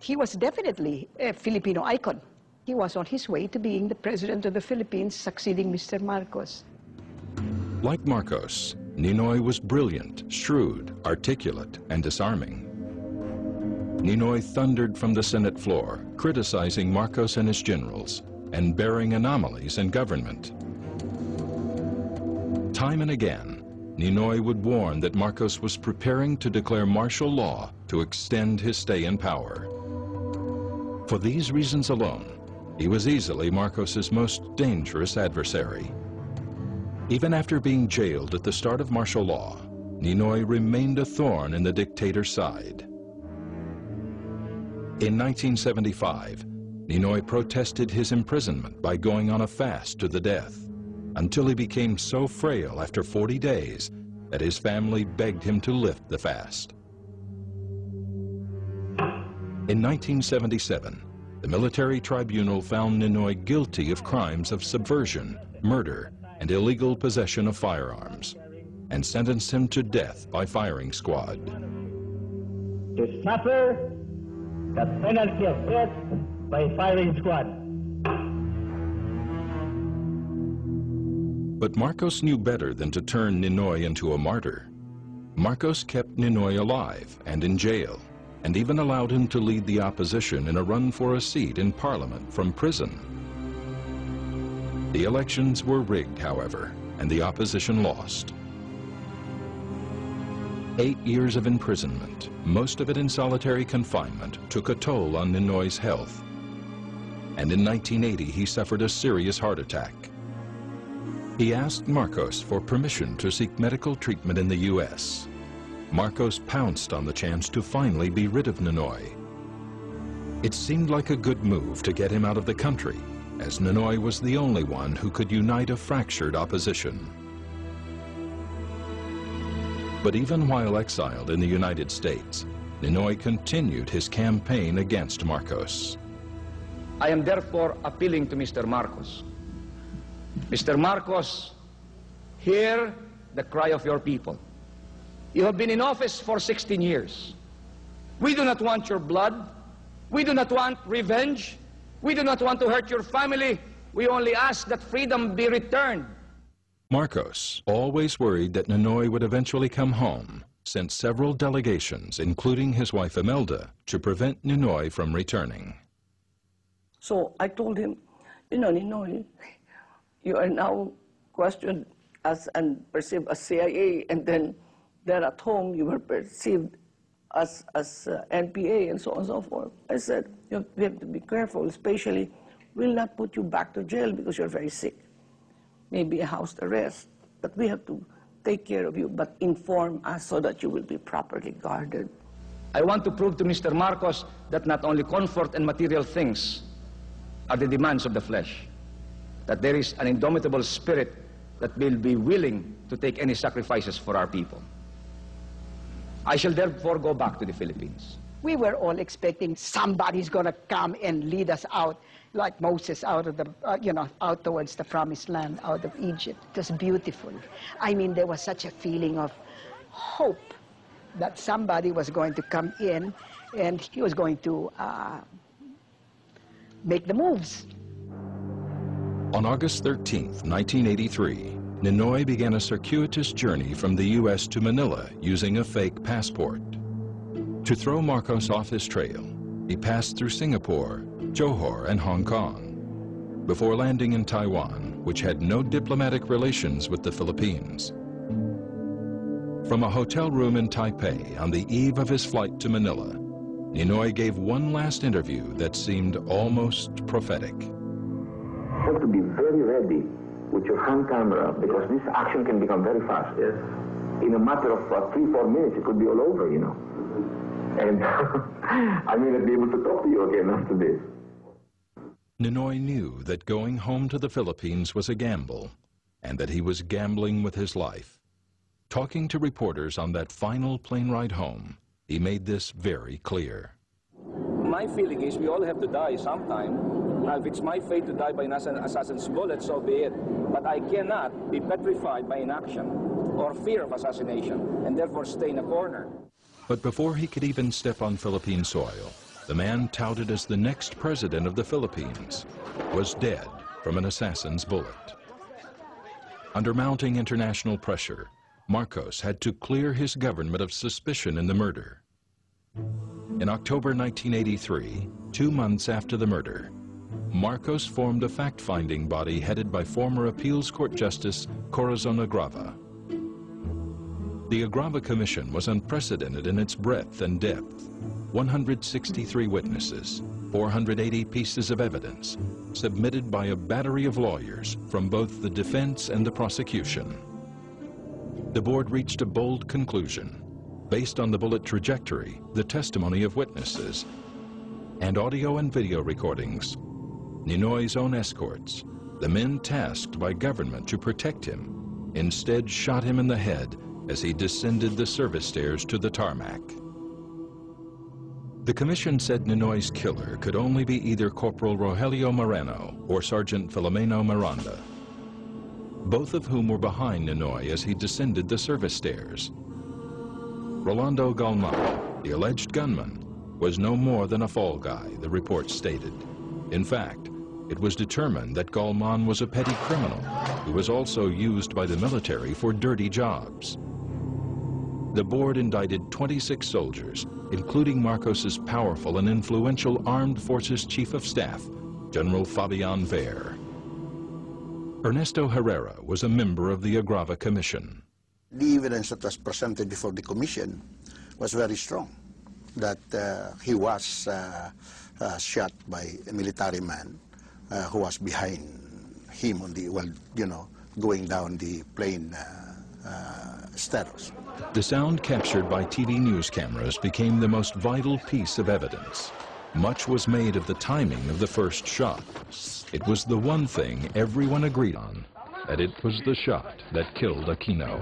he was definitely a Filipino icon. He was on his way to being the president of the Philippines, succeeding Mr. Marcos. Like Marcos, Ninoy was brilliant, shrewd, articulate, and disarming. Ninoy thundered from the Senate floor, criticizing Marcos and his generals, and baring anomalies in government. Time and again, Ninoy would warn that Marcos was preparing to declare martial law to extend his stay in power. For these reasons alone, he was easily Marcos's most dangerous adversary. Even after being jailed at the start of martial law, Ninoy remained a thorn in the dictator's side. In 1975, Ninoy protested his imprisonment by going on a fast to the death until he became so frail after 40 days that his family begged him to lift the fast. In 1977, the military tribunal found Ninoy guilty of crimes of subversion, murder, and illegal possession of firearms, and sentenced him to death by firing squad. To suffer the penalty of death by firing squad. But Marcos knew better than to turn Ninoy into a martyr. Marcos kept Ninoy alive and in jail, and even allowed him to lead the opposition in a run for a seat in parliament from prison. The elections were rigged, however, and the opposition lost. Eight years of imprisonment, most of it in solitary confinement, took a toll on Ninoy's health. And in 1980, he suffered a serious heart attack. He asked Marcos for permission to seek medical treatment in the U.S. Marcos pounced on the chance to finally be rid of Ninoy. It seemed like a good move to get him out of the country, as Ninoy was the only one who could unite a fractured opposition. But even while exiled in the United States, Ninoy continued his campaign against Marcos. I am therefore appealing to Mr. Marcos. Mr. Marcos, hear the cry of your people. You have been in office for 16 years. We do not want your blood. We do not want revenge. We do not want to hurt your family. We only ask that freedom be returned. Marcos, always worried that Ninoy would eventually come home, sent several delegations, including his wife Imelda, to prevent Ninoy from returning. So I told him, you know, Ninoy, you are now questioned as and perceived as CIA, and then there at home you were perceived as, as uh, NPA and so on and so forth. I said, you have, have to be careful, especially we'll not put you back to jail because you're very sick maybe a house arrest, but we have to take care of you, but inform us so that you will be properly guarded. I want to prove to Mr. Marcos that not only comfort and material things are the demands of the flesh, that there is an indomitable spirit that will be willing to take any sacrifices for our people. I shall therefore go back to the Philippines. We were all expecting somebody's going to come and lead us out like Moses out of the, uh, you know, out towards the promised land, out of Egypt. It was beautiful. I mean, there was such a feeling of hope that somebody was going to come in and he was going to uh, make the moves. On August 13, 1983, Ninoy began a circuitous journey from the U.S. to Manila using a fake passport. To throw Marcos off his trail, he passed through Singapore, Johor, and Hong Kong, before landing in Taiwan, which had no diplomatic relations with the Philippines. From a hotel room in Taipei on the eve of his flight to Manila, Ninoy gave one last interview that seemed almost prophetic. You have to be very ready with your hand camera because this action can become very fast. Yes. In a matter of uh, three, four minutes, it could be all over, you know. And I may not be able to talk to you again after this. Ninoy knew that going home to the Philippines was a gamble and that he was gambling with his life. Talking to reporters on that final plane ride home, he made this very clear. My feeling is we all have to die sometime. Now, if it's my fate to die by an assassin's bullet, so be it. But I cannot be petrified by inaction or fear of assassination and therefore stay in a corner. But before he could even step on Philippine soil, the man touted as the next president of the Philippines, was dead from an assassin's bullet. Under mounting international pressure, Marcos had to clear his government of suspicion in the murder. In October 1983, two months after the murder, Marcos formed a fact-finding body headed by former appeals court justice Corazon Agrava. The Agrava Commission was unprecedented in its breadth and depth. 163 witnesses, 480 pieces of evidence, submitted by a battery of lawyers from both the defense and the prosecution. The board reached a bold conclusion. Based on the bullet trajectory, the testimony of witnesses, and audio and video recordings, Ninoy's own escorts, the men tasked by government to protect him, instead shot him in the head as he descended the service stairs to the tarmac. The commission said Ninoy's killer could only be either Corporal Rogelio Moreno or Sergeant Filomeno Miranda, both of whom were behind Ninoy as he descended the service stairs. Rolando Galman, the alleged gunman, was no more than a fall guy, the report stated. In fact, it was determined that Galman was a petty criminal who was also used by the military for dirty jobs. The board indicted 26 soldiers, including Marcos's powerful and influential Armed Forces Chief of Staff, General Fabian Ver. Ernesto Herrera was a member of the Agrava Commission. The evidence that was presented before the commission was very strong, that uh, he was uh, uh, shot by a military man uh, who was behind him on the, well, you know, going down the plane uh, uh, stairs. The sound captured by TV news cameras became the most vital piece of evidence. Much was made of the timing of the first shot. It was the one thing everyone agreed on, that it was the shot that killed Aquino.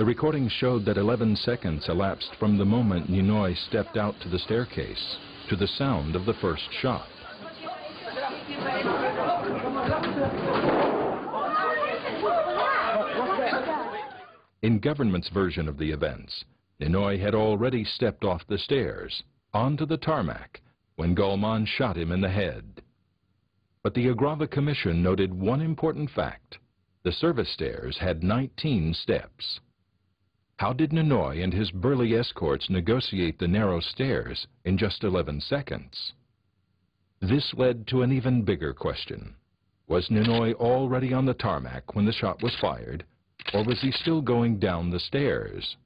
The recording showed that 11 seconds elapsed from the moment Ninoy stepped out to the staircase to the sound of the first shot. In government's version of the events, Ninoy had already stepped off the stairs, onto the tarmac, when Galman shot him in the head. But the Agrava Commission noted one important fact. The service stairs had 19 steps. How did Ninoy and his burly escorts negotiate the narrow stairs in just 11 seconds? This led to an even bigger question. Was Ninoy already on the tarmac when the shot was fired, or was he still going down the stairs?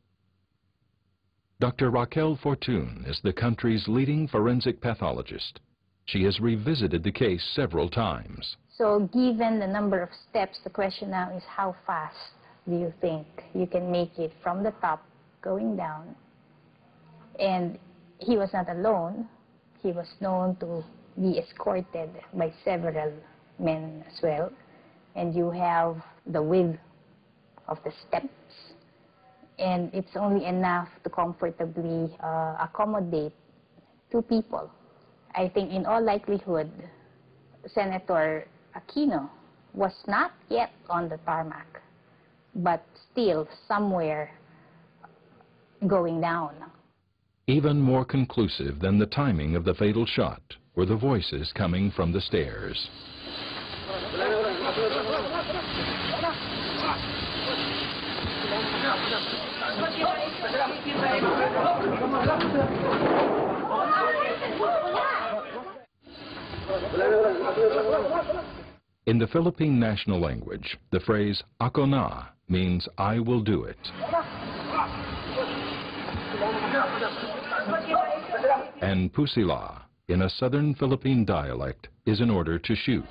Dr. Raquel Fortun is the country's leading forensic pathologist. She has revisited the case several times. So given the number of steps, the question now is how fast do you think you can make it from the top going down? And he was not alone. He was known to be escorted by several men as well. And you have the width of the steps. And it's only enough to comfortably uh, accommodate two people. I think in all likelihood, Senator Aquino was not yet on the tarmac but still somewhere going down. Even more conclusive than the timing of the fatal shot were the voices coming from the stairs. In the Philippine national language, the phrase ako na means I will do it. And pusila, in a southern Philippine dialect, is an order to shoot.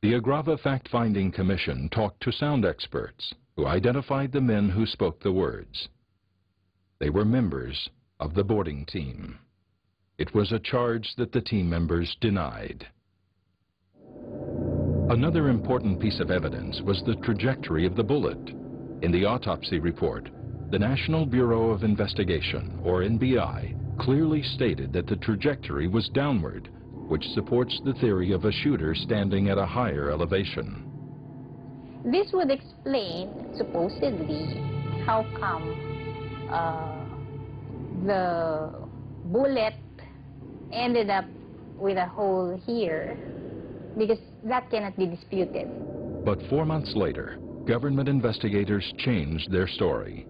The Agrava Fact-Finding Commission talked to sound experts who identified the men who spoke the words. They were members of the boarding team. It was a charge that the team members denied. Another important piece of evidence was the trajectory of the bullet. In the autopsy report, the National Bureau of Investigation, or NBI, clearly stated that the trajectory was downward, which supports the theory of a shooter standing at a higher elevation. This would explain, supposedly, how come uh, the bullet ended up with a hole here, because that cannot be disputed. But four months later, government investigators changed their story.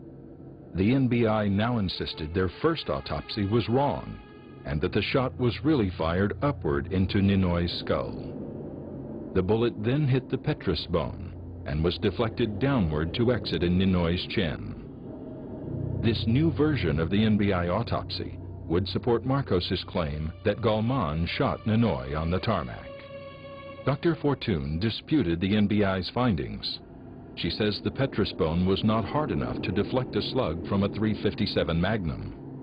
The NBI now insisted their first autopsy was wrong and that the shot was really fired upward into Ninoy's skull. The bullet then hit the petrous bone and was deflected downward to exit in Ninoy's chin. This new version of the NBI autopsy would support Marcos's claim that Galman shot Ninoy on the tarmac. Dr. Fortun disputed the NBI's findings. She says the petrous bone was not hard enough to deflect a slug from a 357 Magnum.